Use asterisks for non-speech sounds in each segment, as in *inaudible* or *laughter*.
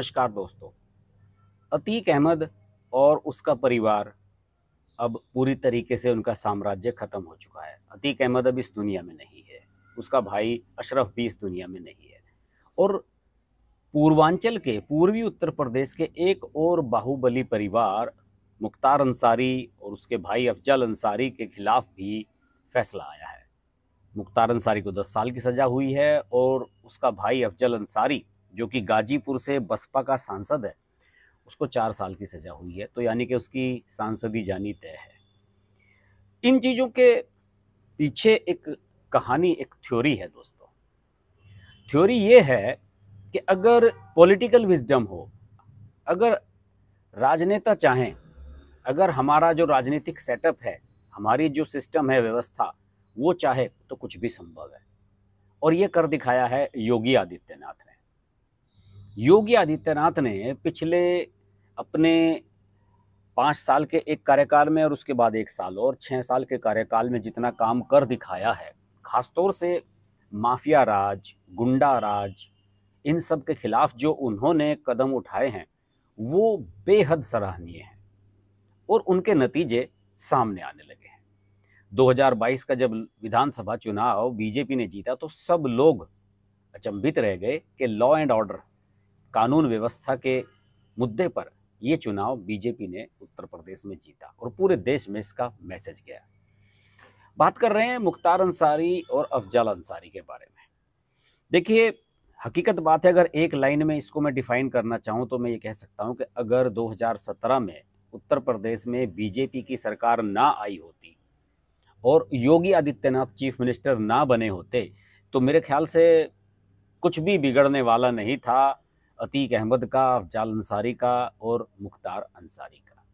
नमस्कार दोस्तों। अतीक अहमद और उसका परिवार अब पूरी तरीके से उनका साम्राज्य खत्म हो चुका है। अतीक अहमद अब इस दुनिया में नहीं है। उसका भाई अशरफ भी इस दुनिया में नहीं है। और पूर्वांचल के, पूर्वी उत्तर प्रदेश के एक और बाहुबली परिवार, मुख्तार अंसारी और उसके भाई अफजल अंसारी के खिलाफ भी फैसला आया है। मुख्तार अंसारी को 10 साल की सज़ा हुई है और उसका भाई अफजल अंसारी जो कि गाजीपुर से बसपा का सांसद है, उसको चार साल की सज़ा हुई है तो यानी कि उसकी सांसदी जानी तय है। इन चीज़ों के पीछे एक कहानी, एक थ्योरी है दोस्तों। थ्योरी ये है कि अगर पॉलिटिकल विजडम हो, अगर राजनेता चाहें, अगर हमारा जो राजनीतिक सेटअप है, हमारी जो सिस्टम है व्यवस्था, वो चाहे तो कुछ भी संभव है। और ये कर दिखाया है योगी आदित्यनाथ ने। योगी आदित्यनाथ ने पिछले अपने पाँच साल के एक कार्यकाल में और उसके बाद एक साल और छः साल के कार्यकाल में जितना काम कर दिखाया है, ख़ासतौर से माफिया राज, गुंडा राज, इन सब के खिलाफ जो उन्होंने कदम उठाए हैं, वो बेहद सराहनीय हैं और उनके नतीजे सामने आने लगे हैं। 2022 का जब विधानसभा चुनाव, बीजेपी ने जीता तो सब लोग अचंभित रह गए कि लॉ एंड ऑर्डर कानून व्यवस्था के मुद्दे पर ये चुनाव बीजेपी ने उत्तर प्रदेश में जीता और पूरे देश में इसका मैसेज गया। बात कर रहे हैं मुख्तार अंसारी और अफजल अंसारी के बारे में। देखिए, हकीकत बात है, अगर एक लाइन में इसको मैं डिफाइन करना चाहूँ तो मैं ये कह सकता हूँ कि अगर 2017 में उत्तर प्रदेश में बीजेपी की सरकार ना आई होती और योगी आदित्यनाथ चीफ मिनिस्टर ना बने होते तो मेरे ख्याल से कुछ भी बिगड़ने वाला नहीं था। अतीक अहमद का, अफजाल अंसारी का और मुख्तार अंसारी का।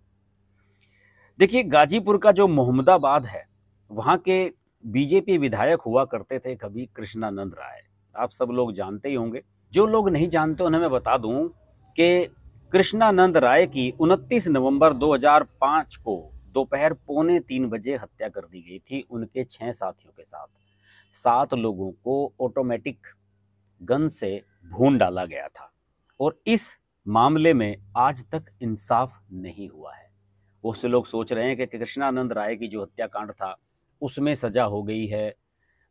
देखिए, गाजीपुर का जो मोहम्मदाबाद है, वहाँ के बीजेपी विधायक हुआ करते थे कभी कृष्णानंद राय। आप सब लोग जानते ही होंगे। जो लोग नहीं जानते, उन्हें मैं बता दूँ कि कृष्णानंद राय की 29 नवंबर 2005 को दोपहर पौने तीन बजे हत्या कर दी गई थी उनके छह साथियों के साथ। सात लोगों को ऑटोमेटिक गन से भून डाला गया था। और इस मामले में आज तक इंसाफ नहीं हुआ है। बहुत से लोग सोच रहे हैं कि कृष्णानंद राय की जो हत्याकांड था, उसमें सजा हो गई है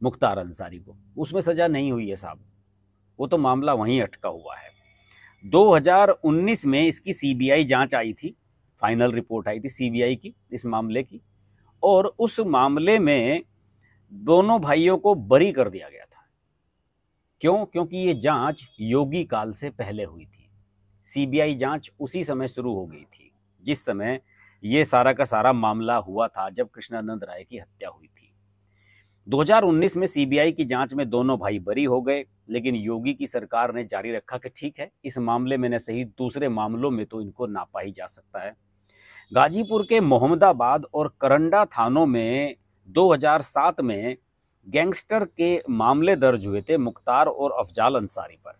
मुख्तार अंसारी को। उसमें सजा नहीं हुई है साहब। वो तो मामला वहीं अटका हुआ है। 2019 में इसकी सीबीआई जाँच आई थी, फाइनल रिपोर्ट आई थी सीबीआई की, इस मामले की। और उस मामले में दोनों भाइयों को बरी कर दिया गया था। क्यों? क्योंकि ये जाँच योगी काल से पहले हुई थी। सीबीआई जाँच उसी समय शुरू हो गई थी, जिस समय ये सारा का सारा मामला हुआ था जब कृष्णानंद राय की हत्या हुई थी। 2019 में सीबीआई की जाँच में दोनों भाई बरी हो गए, लेकिन योगी की सरकार ने जारी रखा कि ठीक है, इस मामले में न सही, दूसरे मामलों में तो इनको नापा ही जा सकता है। गाजीपुर के मोहम्मदाबाद और करंडा थानों में 2007 में गैंगस्टर के मामले दर्ज हुए थे मुख्तार और अफजाल अंसारी पर।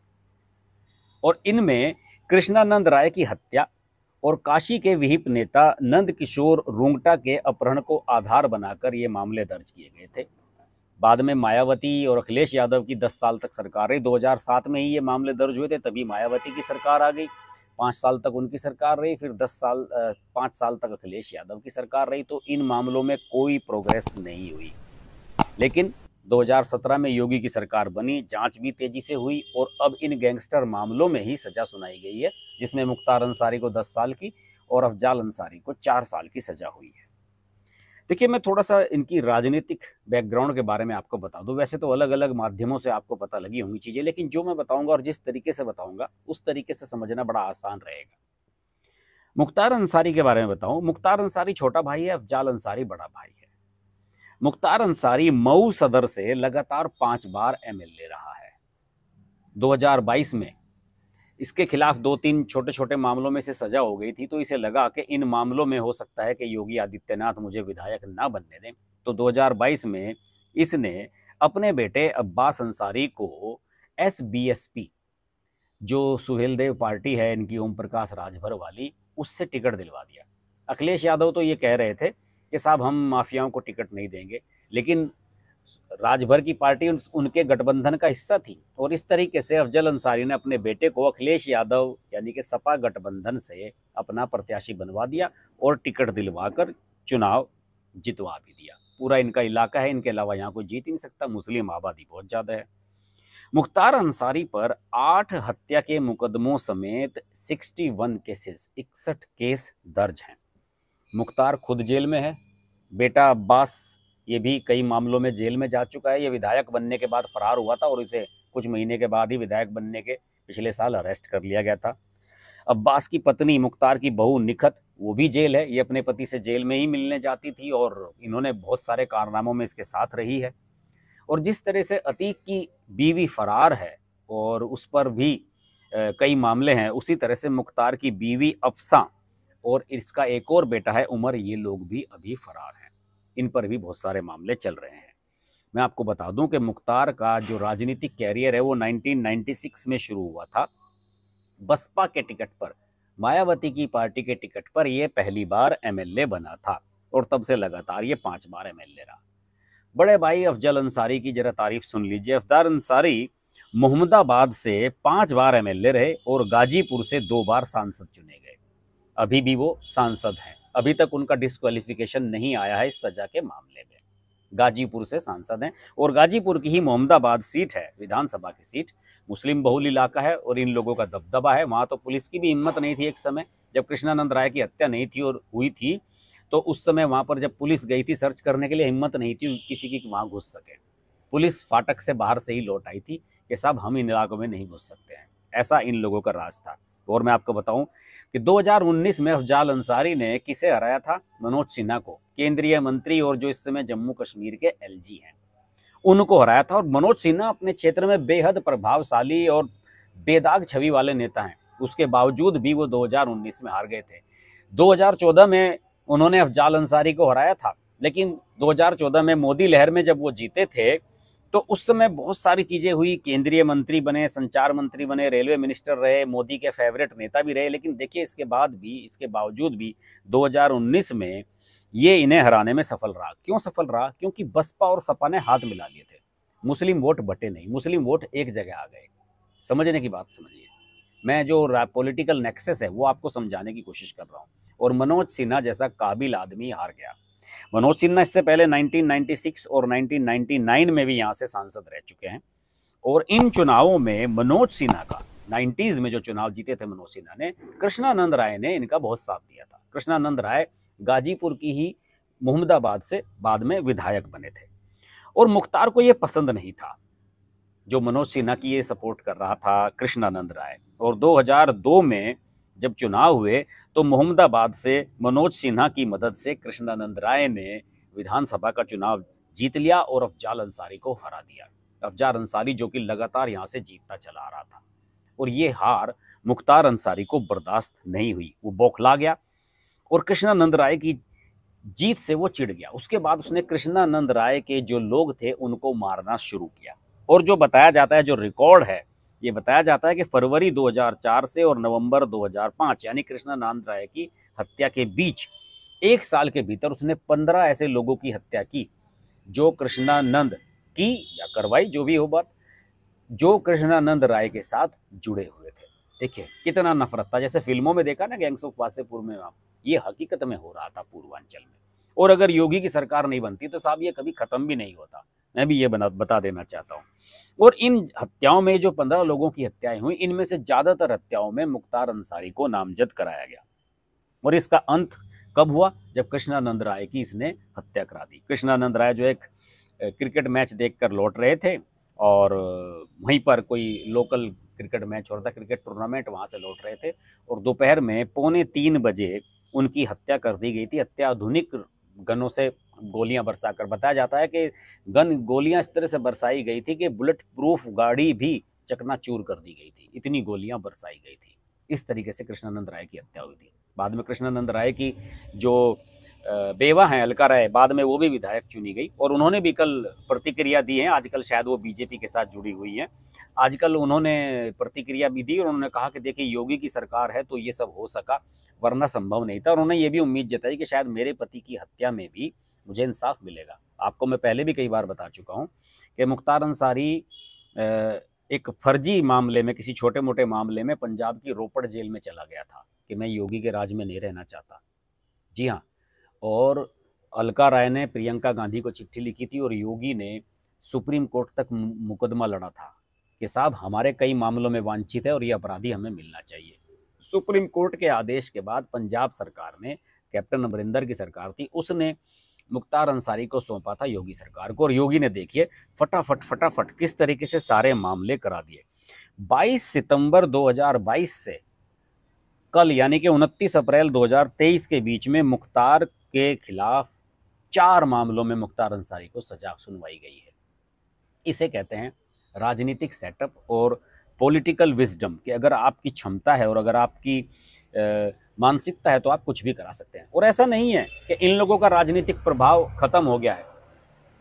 और इनमें कृष्णानंद राय की हत्या और काशी के विहिप नेता नंद किशोर रुंगटा के अपहरण को आधार बनाकर ये मामले दर्ज किए गए थे। बाद में मायावती और अखिलेश यादव की 10 साल तक सरकार रही। 2007 में ही ये मामले दर्ज हुए थे, तभी मायावती की सरकार आ गई। पाँच साल तक उनकी सरकार रही, फिर दस साल पाँच साल तक अखिलेश यादव की सरकार रही। तो इन मामलों में कोई प्रोग्रेस नहीं हुई। लेकिन 2017 में योगी की सरकार बनी, जाँच भी तेज़ी से हुई और अब इन गैंगस्टर मामलों में ही सजा सुनाई गई है, जिसमें मुख्तार अंसारी को 10 साल की और अफजाल अंसारी को चार साल की सजा हुई है। देखिए, मैं थोड़ा सा इनकी राजनीतिक बैकग्राउंड के बारे में आपको बता दूँ। वैसे तो अलग अलग माध्यमों से आपको पता लगी होंगी चीज़ें, लेकिन जो मैं बताऊँगा और जिस तरीके से बताऊँगा, उस तरीके से समझना बड़ा आसान रहेगा। मुख्तार अंसारी के बारे में बताऊँ, मुख्तार अंसारी छोटा भाई है, अफजाल अंसारी बड़ा भाई है। मुख्तार अंसारी मऊ सदर से लगातार पाँच बार एमएलए रहा है। 2022 में इसके खिलाफ दो तीन छोटे छोटे मामलों में से सजा हो गई थी तो इसे लगा कि इन मामलों में हो सकता है कि योगी आदित्यनाथ मुझे विधायक ना बनने दें। तो 2022 में इसने अपने बेटे अब्बास अंसारी को एस बी एस पी जो सुहेल देव पार्टी है, इनकी ओम प्रकाश राजभर वाली, उससे टिकट दिलवा दिया। अखिलेश यादव तो ये कह रहे थे कि साहब हम माफियाओं को टिकट नहीं देंगे। लेकिन राजभर की पार्टी उनके गठबंधन का हिस्सा थी और इस तरीके से अफजल अंसारी ने अपने बेटे को अखिलेश यादव यानी कि सपा गठबंधन से अपना प्रत्याशी बनवा दिया और टिकट दिलवाकर चुनाव जितवा भी दिया। पूरा इनका इलाका है, इनके अलावा यहाँ कोई जीत नहीं सकता, मुस्लिम आबादी बहुत ज़्यादा है। मुख्तार अंसारी पर आठ हत्या के मुकदमों समेत 61 केसेस, इकसठ केस दर्ज हैं। मुख्तार खुद जेल में है बेटा अब्बास, ये भी कई मामलों में जेल में जा चुका है। ये विधायक बनने के बाद फरार हुआ था और इसे कुछ महीने के बाद ही विधायक बनने के पिछले साल अरेस्ट कर लिया गया था। अब्बास की पत्नी, मुख्तार की बहू निखत, वो भी जेल है। ये अपने पति से जेल में ही मिलने जाती थी और इन्होंने बहुत सारे कारनामों में इसके साथ रही है। और जिस तरह से अतीक की बीवी फरार है और उस पर भी कई मामले हैं, उसी तरह से मुख्तार की बीवी अफसा और इसका एक और बेटा है उमर, ये लोग भी अभी फरार हैं। इन पर भी बहुत सारे मामले चल रहे हैं। मैं आपको बता दूँ कि मुख्तार का जो राजनीतिक कैरियर है वो 1996 में शुरू हुआ था। बसपा के टिकट पर, मायावती की पार्टी के टिकट पर यह पहली बार एमएलए बना था और तब से लगातार ये पाँच बार एमएलए रहा। बड़े भाई अफजल अंसारी की जरा तारीफ़ सुन लीजिए। अफदार अंसारी मोहम्मदाबाद से पाँच बार एमएलए रहे और गाजीपुर से दो बार सांसद चुने गए। अभी भी वो सांसद हैं। अभी तक उनका डिस्क्वालिफिकेशन नहीं आया है इस सजा के मामले में। गाजीपुर से सांसद हैं और गाजीपुर की ही मोहम्मदाबाद सीट है, विधानसभा की सीट। मुस्लिम बहुल इलाका है और इन लोगों का दबदबा है। वहाँ तो पुलिस की भी हिम्मत नहीं थी एक समय, जब कृष्णानंद राय की हत्या नहीं थी और हुई थी तो उस समय वहाँ पर जब पुलिस गई थी सर्च करने के लिए हिम्मत नहीं थी किसी की वहाँ घुस सके। पुलिस फाटक से बाहर से ही लौट आई थी कि साहब हम इन इलाकों में नहीं घुस सकते हैं। ऐसा इन लोगों का राज था। और मैं आपको बताऊँ कि 2019 में अफजाल अंसारी ने किसे हराया था? मनोज सिन्हा को। केंद्रीय मंत्री और जो इस समय जम्मू कश्मीर के एलजी हैं, उनको हराया था और मनोज सिन्हा अपने क्षेत्र में बेहद प्रभावशाली और बेदाग छवि वाले नेता हैं। उसके बावजूद भी वो 2019 में हार गए थे। 2014 में उन्होंने अफजाल अंसारी को हराया था, लेकिन 2014 में मोदी लहर में जब वो जीते थे तो उस समय बहुत सारी चीज़ें हुई, केंद्रीय मंत्री बने, संचार मंत्री बने, रेलवे मिनिस्टर रहे, मोदी के फेवरेट नेता भी रहे, लेकिन देखिए इसके बाद भी, इसके बावजूद भी 2019 में ये इन्हें हराने में सफल रहा। क्यों सफल रहा? क्योंकि बसपा और सपा ने हाथ मिला लिए थे। मुस्लिम वोट बटे नहीं, मुस्लिम वोट एक जगह आ गए। समझने की बात समझिए। मैं जो पॉलिटिकल नेक्सेस है, वो आपको समझाने की कोशिश कर रहा हूँ। और मनोज सिन्हा जैसा काबिल आदमी हार गया। मनोज सिन्हा इससे पहले 1996 और 1999 में भी यहाँ से सांसद रह चुके हैं। और इन चुनावों में मनोज सिन्हा का 90s में जो चुनाव जीते थे मनोज सिन्हा ने, कृष्णानंद राय ने इनका बहुत साथ दिया था। कृष्णानंद राय गाजीपुर की ही मोहम्मदाबाद से बाद में विधायक बने थे। और मुख्तार को ये पसंद नहीं था, जो मनोज सिन्हा की ये सपोर्ट कर रहा था कृष्णानंद राय। और 2002 में जब चुनाव हुए तो मोहम्मदाबाद से मनोज सिन्हा की मदद से कृष्णानंद राय ने विधानसभा का चुनाव जीत लिया और अफजाल अंसारी को हरा दिया। अफजाल अंसारी जो कि लगातार यहाँ से जीतता चला आ रहा था। और ये हार मुख्तार अंसारी को बर्दाश्त नहीं हुई, वो बौखला गया और कृष्णानंद राय की जीत से वो चिढ़ गया। उसके बाद उसने कृष्णानंद राय के जो लोग थे उनको मारना शुरू किया। और जो बताया जाता है, जो रिकॉर्ड है ये बताया जाता है कि फरवरी 2004 से और नवंबर 2005 यानी कृष्णा कृष्णानंद राय की हत्या के बीच एक साल के भीतर उसने पंद्रह ऐसे लोगों की हत्या की, जो कृष्णानंद की या करवाई, जो भी हो बात, जो कृष्णानंद राय के साथ जुड़े हुए थे। देखिए, कितना नफरत था। जैसे फ़िल्मों में देखा ना गैंग्स ऑफ़ वासेपुर में आप, ये हकीकत में हो रहा था पूर्वांचल में। और अगर योगी की सरकार नहीं बनती तो साहब ये कभी खत्म भी नहीं होता। मैं भी ये बना, बता देना चाहता हूँ। और इन हत्याओं में जो पंद्रह लोगों की हत्याएँ हुई, इनमें से ज़्यादातर हत्याओं में मुख्तार अंसारी को नामजद कराया गया। और इसका अंत कब हुआ? जब कृष्णानंद राय की इसने हत्या करा दी। कृष्णानंद राय जो एक क्रिकेट मैच देखकर लौट रहे थे और वहीं पर कोई लोकल क्रिकेट मैच हो रहा था, क्रिकेट टूर्नामेंट, वहाँ से लौट रहे थे और दोपहर में पौने तीन बजे उनकी हत्या कर दी गई थी। अत्याधुनिक गनों से गोलियाँ बरसाकर। बताया जाता है कि गन गोलियाँ इस तरह से बरसाई गई थी कि बुलेट प्रूफ गाड़ी भी चकनाचूर कर दी गई थी। इतनी गोलियाँ बरसाई गई थी। इस तरीके से कृष्णानंद राय की हत्या हुई थी। बाद में कृष्णानंद राय की जो बेवा हैं, अलका राय, बाद में वो भी विधायक चुनी गई और उन्होंने भी कल प्रतिक्रिया दी है। आजकल शायद वो बीजेपी के साथ जुड़ी हुई हैं। आजकल उन्होंने प्रतिक्रिया भी दी और उन्होंने कहा कि देखिए, योगी की सरकार है तो ये सब हो सका, वरना संभव नहीं था। और उन्होंने ये भी उम्मीद जताई कि शायद मेरे पति की हत्या में भी मुझे इंसाफ मिलेगा। आपको मैं पहले भी कई बार बता चुका हूँ कि मुख्तार अंसारी एक फर्जी मामले में, किसी छोटे मोटे मामले में पंजाब की रोपड़ जेल में चला गया था कि मैं योगी के राज में नहीं रहना चाहता। जी हाँ और अलका राय ने प्रियंका गांधी को चिट्ठी लिखी थी और योगी ने सुप्रीम कोर्ट तक मुकदमा लड़ा था कि साहब, हमारे कई मामलों में वांछित है और ये अपराधी हमें मिलना चाहिए। सुप्रीम कोर्ट के आदेश के बाद पंजाब सरकार ने कैप्टन अमरिंदर की सरकार थी। उसने मुख्तार अंसारी को सौंपा था योगी सरकार को। और योगी ने देखिए, फटाफट फटाफट किस तरीके से सारे मामले करा दिए। 22 सितंबर 2022 से कल, यानी कि 29 अप्रैल 2023 के बीच में मुख्तार के खिलाफ चार मामलों में मुख्तार अंसारी को सजा सुनवाई गई है। इसे कहते हैं राजनीतिक सेटअप और पॉलिटिकल विजडम, कि अगर आपकी क्षमता है और अगर आपकी मानसिकता है तो आप कुछ भी करा सकते हैं। और ऐसा नहीं है कि इन लोगों का राजनीतिक प्रभाव खत्म हो गया है।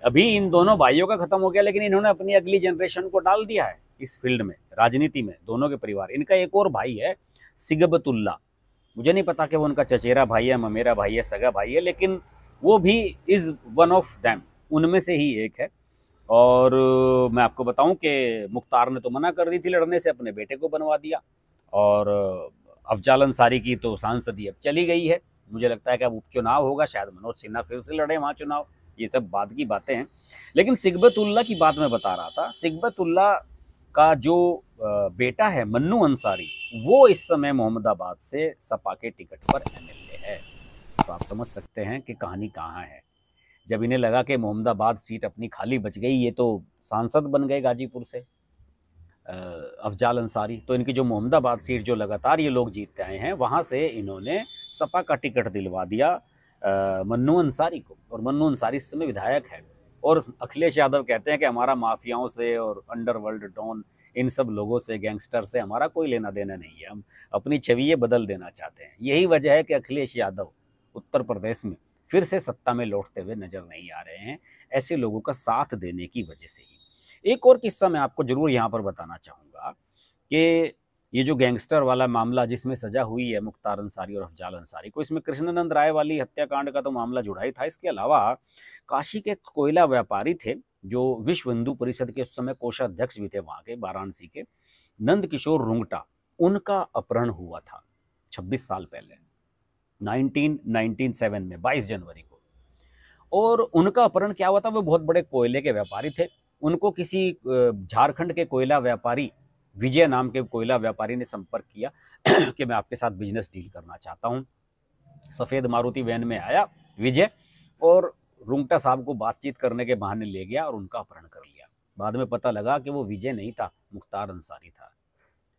अभी इन दोनों भाइयों का खत्म हो गया, लेकिन इन्होंने अपनी अगली जनरेशन को डाल दिया है इस फ़ील्ड में, राजनीति में, दोनों के परिवार। इनका एक और भाई है, सिगबतुल्ला। मुझे नहीं पता कि वो उनका चचेरा भाई है, ममेरा भाई है, सगा भाई है, लेकिन वो भी इज़ वन ऑफ़ दैम उनमें से ही एक है। और मैं आपको बताऊँ कि मुख्तार ने तो मना कर दी थी लड़ने से, अपने बेटे को बनवा दिया। और अफजाल अंसारी की तो सांसदी अब चली गई है। मुझे लगता है कि अब उपचुनाव होगा, शायद मनोज सिन्हा फिर से लड़े वहाँ चुनाव। ये सब बाद की बातें हैं। लेकिन सिगबतुल्ला की बात मैं बता रहा था। सिगबतुल्ला का जो बेटा है मन्नू अंसारी, वो इस समय मोहम्मदाबाद से सपा के टिकट पर एमएलए है। तो आप समझ सकते हैं कि कहानी कहाँ है। जब इन्हें लगा कि मोहम्मदाबाद सीट अपनी खाली बच गई, ये तो सांसद बन गए गाजीपुर से। अफजाल अंसारी। तो इनकी जो मोहम्मदाबाद सीट जो लगातार ये लोग जीतते आए हैं, वहाँ से इन्होंने सपा का टिकट दिलवा दिया मन्नू अंसारी को। और मन्नू अंसारी इस समय विधायक है। और अखिलेश यादव कहते हैं कि हमारा माफियाओं से और अंडरवर्ल्ड डॉन इन सब लोगों से, गैंगस्टर से हमारा कोई लेना देना नहीं है। हम अपनी छवि ये बदल देना चाहते हैं। यही वजह है कि अखिलेश यादव उत्तर प्रदेश में फिर से सत्ता में लौटते हुए नज़र नहीं आ रहे हैं। ऐसे लोगों का साथ देने की वजह से ही। एक और किस्सा मैं आपको ज़रूर यहाँ पर बताना चाहूँगा कि ये जो गैंगस्टर वाला मामला जिसमें सजा हुई है मुख्तार अंसारी और अफजाल अंसारी, को इसमें कृष्णानंद राय वाली हत्याकांड का तो मामला जुड़ा ही था। इसके अलावा काशी के कोयला व्यापारी थे जो विश्व हिंदू परिषद के उस समय कोषाध्यक्ष भी थे वहाँ के, वाराणसी के नंद किशोर रुंगटा। उनका अपहरण हुआ था 26 साल पहले 1997 में 22 जनवरी को। और उनका अपहरण क्या हुआ था? वो बहुत बड़े कोयले के व्यापारी थे। उनको किसी झारखंड के कोयला व्यापारी, विजय नाम के कोयला व्यापारी ने संपर्क किया *clears throat* कि मैं आपके साथ बिज़नेस डील करना चाहता हूँ। सफ़ेद मारुति वैन में आया विजय और रुंगटा साहब को बातचीत करने के बहाने ले गया और उनका अपहरण कर लिया। बाद में पता लगा कि वो विजय नहीं था, मुख्तार अंसारी था।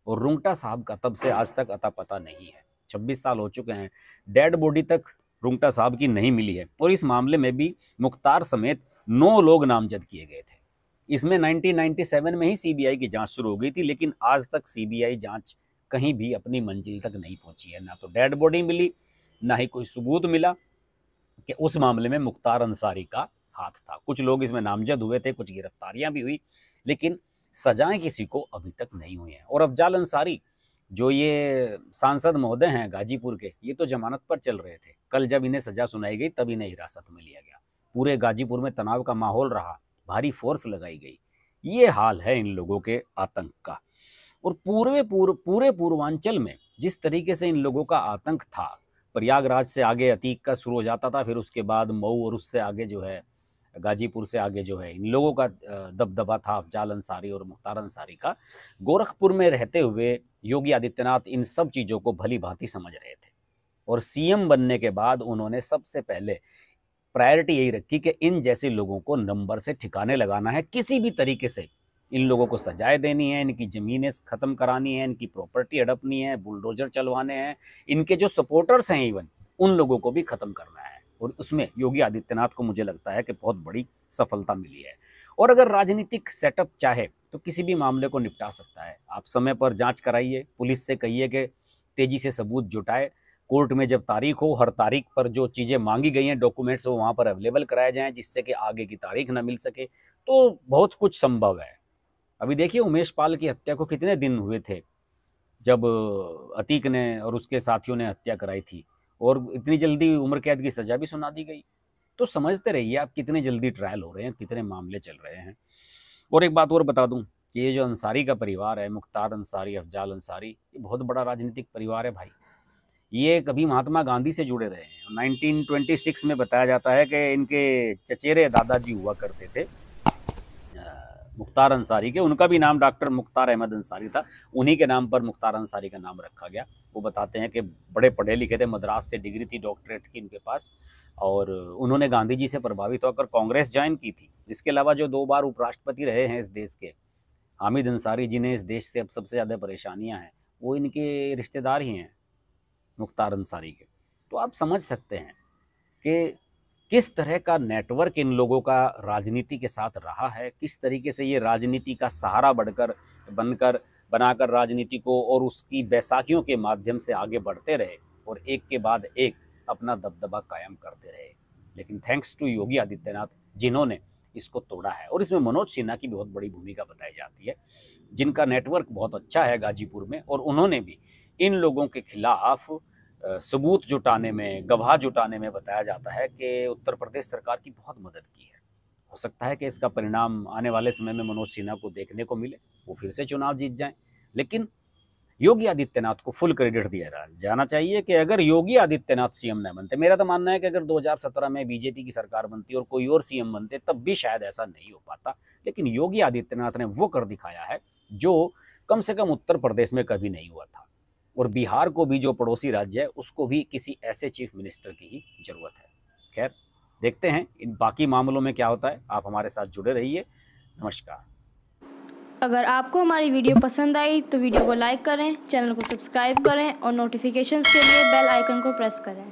और रुंगटा साहब का तब से आज तक अता पता नहीं है। छब्बीस साल हो चुके हैं, डेड बॉडी तक रुंगटा साहब की नहीं मिली है। और इस मामले में भी मुख्तार समेत नौ लोग नामजद किए गए थे। इसमें 1997 में ही सीबीआई की जाँच शुरू हो गई थी, लेकिन आज तक सीबीआई जाँच कहीं भी अपनी मंजिल तक नहीं पहुँची है। ना तो डेड बॉडी मिली, ना ही कोई सबूत मिला कि उस मामले में मुख्तार अंसारी का हाथ था। कुछ लोग इसमें नामजद हुए थे, कुछ गिरफ्तारियाँ भी हुई, लेकिन सजाएँ किसी को अभी तक नहीं हुई हैं। और अफजाल अंसारी, जो ये सांसद महोदय हैं गाजीपुर के, ये तो जमानत पर चल रहे थे। कल जब इन्हें सजा सुनाई गई, तब इन्हें हिरासत में लिया गया। पूरे गाजीपुर में तनाव का माहौल रहा। भारी फोर्स लगाई गई। ये हाल है इन लोगों के आतंक का। और पूर्वे पूर्व, पूरे पूर्वांचल में जिस तरीके से इन लोगों का आतंक था, प्रयागराज से आगे अतीक का शुरू हो जाता था, फिर उसके बाद मऊ और उससे आगे जो है, गाजीपुर से आगे जो है, इन लोगों का दबदबा था अफजाल अंसारी और मुख्तार अंसारी का। गोरखपुर में रहते हुए योगी आदित्यनाथ इन सब चीज़ों को भली भांति समझ रहे थे। और सीएम बनने के बाद उन्होंने सबसे पहले प्रायोरिटी यही रखी कि इन जैसे लोगों को नंबर से ठिकाने लगाना है, किसी भी तरीके से। इन लोगों को सजाए देनी है, इनकी ज़मीनें ख़त्म करानी है, इनकी प्रॉपर्टी हड़पनी है, बुलडोजर चलवाने हैं, इनके जो सपोर्टर्स हैं इवन, उन लोगों को भी ख़त्म करना है। और उसमें योगी आदित्यनाथ को मुझे लगता है कि बहुत बड़ी सफलता मिली है। और अगर राजनीतिक सेटअप चाहे तो किसी भी मामले को निपटा सकता है। आप समय पर जाँच कराइए, पुलिस से कहिए कि तेज़ी से सबूत जुटाए कोर्ट में जब तारीख हो, हर तारीख पर जो चीज़ें मांगी गई हैं डॉक्यूमेंट्स वो वहाँ पर अवेलेबल कराए जाएँ, जिससे कि आगे की तारीख ना मिल सके। तो बहुत कुछ संभव है। अभी देखिए, उमेश पाल की हत्या को कितने दिन हुए थे? जब अतीक ने और उसके साथियों ने हत्या कराई थी, और इतनी जल्दी उम्र कैद की सज़ा भी सुना दी गई। तो समझते रहिए, आप कितने जल्दी ट्रायल हो रहे हैं, कितने मामले चल रहे हैं। और एक बात और बता दूँ, कि ये जो अंसारी का परिवार है, मुख्तार अंसारी, अफजाल अंसारी, ये बहुत बड़ा राजनीतिक परिवार है भाई। ये कभी महात्मा गांधी से जुड़े रहे हैं। 1926 में बताया जाता है कि इनके चचेरे दादाजी हुआ करते थे मुख्तार अंसारी के। उनका भी नाम डॉक्टर मुख्तार अहमद अंसारी था। उन्हीं के नाम पर मुख्तार अंसारी का नाम रखा गया। वो बताते हैं कि बड़े पढ़े लिखे थे, मद्रास से डिग्री थी, डॉक्टरेट की इनके पास और उन्होंने गांधी जी से प्रभावित होकर कांग्रेस ज्वाइन की थी। इसके अलावा जो दो बार उपराष्ट्रपति रहे हैं इस देश के, हामिद अंसारी जिन्हें इस देश से अब सबसे ज़्यादा परेशानियाँ हैं। वो इनके रिश्तेदार ही हैं। मुख्तार अंसारी के। तो आप समझ सकते हैं कि किस तरह का नेटवर्क इन लोगों का राजनीति के साथ रहा है, किस तरीके से ये राजनीति का सहारा बढ़कर, बनकर, बनाकर राजनीति को और उसकी बैसाखियों के माध्यम से आगे बढ़ते रहे और एक के बाद एक अपना दबदबा कायम करते रहे। लेकिन थैंक्स टू योगी आदित्यनाथ जिन्होंने इसको तोड़ा है और इसमें मनोज सिन्हा की बहुत बड़ी भूमिका बताई जाती है, जिनका नेटवर्क बहुत अच्छा है गाजीपुर में और उन्होंने भी इन लोगों के खिलाफ सबूत जुटाने में, गवाह जुटाने में बताया जाता है कि उत्तर प्रदेश सरकार की बहुत मदद की है। हो सकता है कि इसका परिणाम आने वाले समय में मनोज सिन्हा को देखने को मिले, वो फिर से चुनाव जीत जाएँ। लेकिन योगी आदित्यनाथ को फुल क्रेडिट दिया जाना चाहिए कि अगर योगी आदित्यनाथ सीएम न बनते, मेरा तो मानना है कि अगर 2017 में बीजेपी की सरकार बनती और कोई और सीएम बनते, तब भी शायद ऐसा नहीं हो पाता। लेकिन योगी आदित्यनाथ ने वो कर दिखाया है, जो कम से कम उत्तर प्रदेश में कभी नहीं हुआ था। और बिहार को भी जो पड़ोसी राज्य है, उसको भी किसी ऐसे चीफ मिनिस्टर की ही ज़रूरत है। खैर, देखते हैं, इन बाकी मामलों में क्या होता है। आप हमारे साथ जुड़े रहिए। नमस्कार। अगर आपको हमारी वीडियो पसंद आई तो वीडियो को लाइक करें, चैनल को सब्सक्राइब करें और नोटिफिकेशन के लिए बेल आइकन को प्रेस करें।